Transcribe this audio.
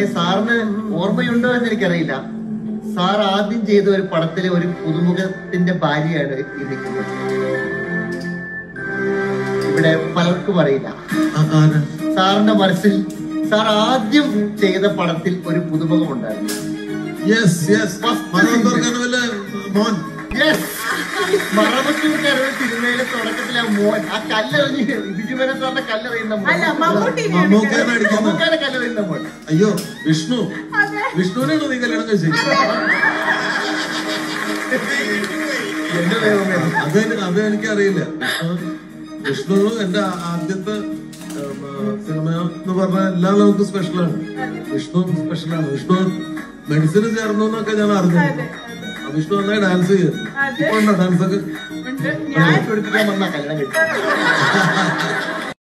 പറയണേ സാറിന് ഓർമ്മയുണ്ടോ എന്ന് എനിക്കറിയില്ല സാർ ആദ്യം ചെയ്ത ഒരു പടത്തിലെ ഒരു പുതുമുഖത്തിന്റെ ഭാര്യയാണ് ഈ നിൽക്കുന്നത്. ഇവിടെ പലർക്കും അറിയില്ല? സാറിന്റെ മനസ്സിൽ സാർ ആദ്യം ചെയ്ത പടത്തിൽ ഒരു പുതുമുഖം ഉണ്ടായിരുന്നു! മറവത്തൂർ കരവ് സിനിമയിലെ തുടക്കത്തിലെ മോൻ ആ കല്ലെറിഞ്ഞ് ബിജുമേന സാറിന്റെ കല്ലെറിയുന്ന മോൻ. അല്ല മമ്മൂട്ടി മമ്മൂക്കനെ അടിക്കുന്നു മമ്മൂക്കാനെ കല്ലെറിയുന്ന മോൻ. അയ്യോ വിഷ്ണു. വിഷ്ണുവിനാണോ നീ കല്യാണം കഴിച്ചത്? എന്റെ ദൈവമേ. അത് എനി- അത് എനിക്കറിയില്ല. വിഷ്ണു വിഷ്ണു എന്റെ ആദ്യത്തെ ഉം, ആ, സിനിമ എന്ന് പറഞ്ഞാൽ എല്ലാ നമുക്ക് സ്പെഷ്യലാണ് വിഷ്ണു സ്പെഷ്യലാണ് വിഷ്ണു മെഡിസിന് ചേർന്നു എന്നൊക്കെ ഞാൻ അറിഞ്ഞു നന്നായി ഡാൻസ് ചെയ്യും അതെ. ഇപ്പൊ ഉണ്ടോ ഡാൻസ് ഒക്കെ ഉണ്ട് ഞാൻ പഠിപ്പിക്കാൻ വന്ന കല്യാണം കഴിച്ചു